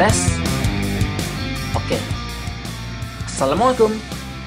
tes. Oke. Assalamualaikum.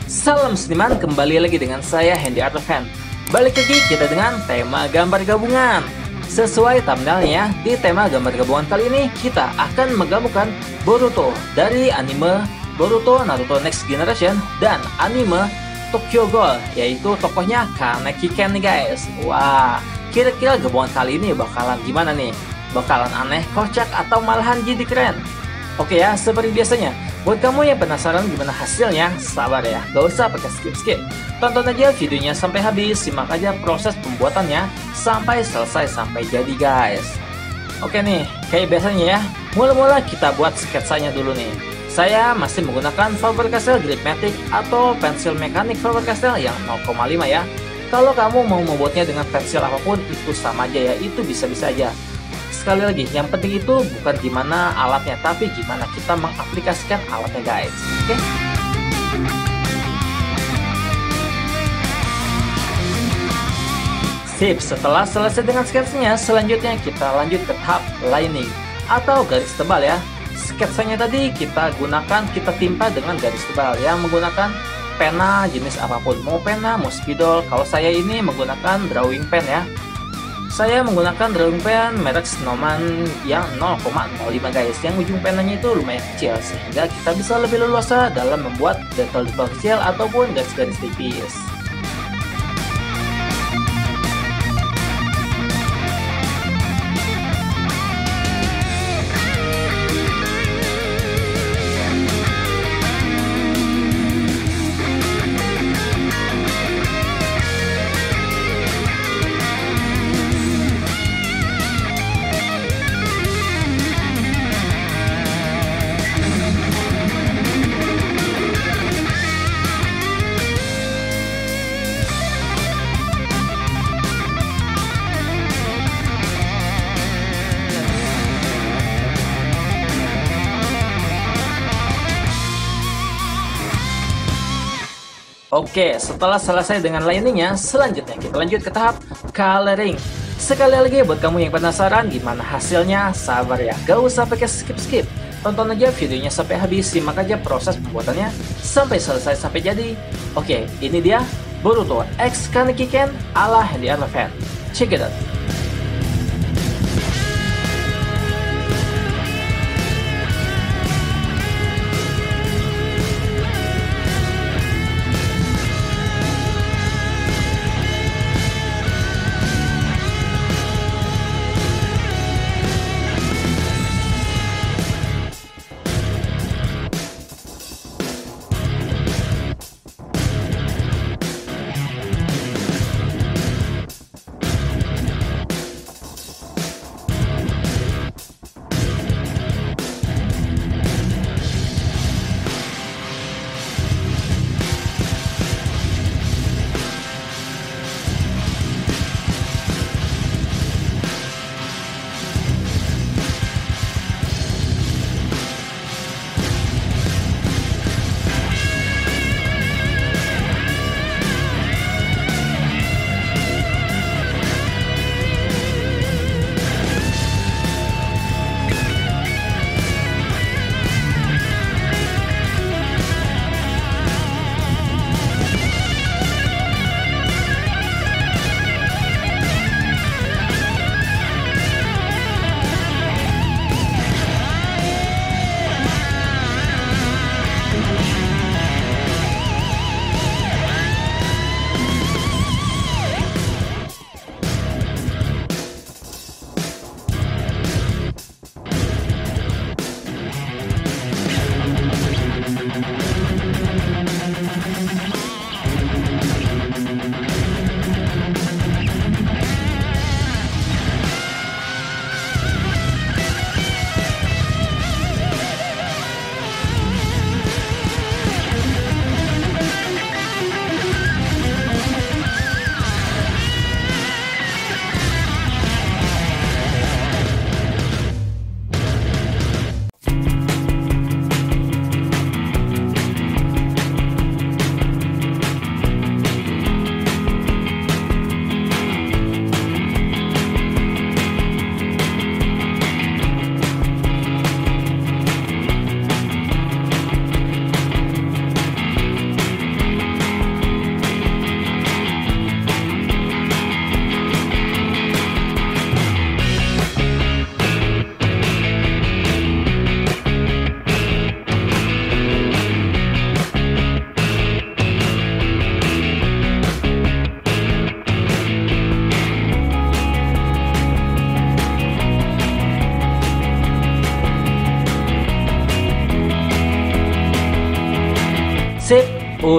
Salam seniman, kembali lagi dengan saya Hendy Artofen. Balik lagi kita dengan tema gambar gabungan. Sesuai thumbnailnya, di tema gambar gabungan kali ini kita akan menggabungkan Boruto dari anime Boruto Naruto Next Generation dan anime Tokyo Ghoul, yaitu tokohnya Kaneki Ken nih guys. Wah, kira-kira gabungan kali ini bakalan gimana nih? Bakalan aneh, kocak, atau malahan jadi keren? Oke ya, seperti biasanya, buat kamu yang penasaran gimana hasilnya, sabar ya, gak usah pakai skip-skip. Tonton aja videonya sampai habis, simak aja proses pembuatannya sampai selesai sampai jadi guys. Oke nih, kayak biasanya ya, mula-mula kita buat sketsanya dulu nih. Saya masih menggunakan Faber-Castell Grip Matic atau pensil mekanik Faber-Castell yang 0,5 ya. Kalau kamu mau membuatnya dengan pensil apa pun, itu sama aja ya, itu bisa-bisa aja. Sekali lagi, yang penting itu bukan gimana alatnya, tapi gimana kita mengaplikasikan alatnya guys. Oke? Sip, setelah selesai dengan sketsanya, selanjutnya kita lanjut ke tahap lining atau garis tebal ya. Sketsanya tadi kita gunakan, kita timpa dengan garis tebal yang menggunakan pena jenis apa pun. Mau pena, mau spidol. Kalau saya ini menggunakan drawing pen ya. Saya menggunakan drawing pen merek Snowman yang 0,05 guys. Yang ujung penanya itu lumayan kecil sehingga kita bisa lebih leluasa dalam membuat detail-detail kecil ataupun garis-garis tipis. Oke, setelah selesai dengan liningnya, selanjutnya kita lanjut ke tahap coloring. Sekali lagi buat kamu yang penasaran gimana hasilnya, sabar ya, gak usah pakai skip-skip. Tonton aja videonya sampai habis, simak aja proses pembuatannya sampai selesai sampai jadi. Oke, ini dia Boruto X Kaneki Ken ala Handy Fan. Check it out.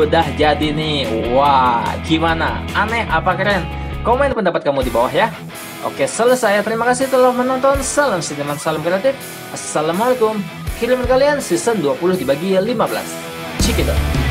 Udah jadi nih. Wah, gimana? Aneh apa keren? Komen pendapat kamu di bawah ya. Oke, selesai. Terima kasih telah menonton. Salam seniman, salam kreatif. Assalamualaikum. Kirim kalian season 20 dibagi 15. Cik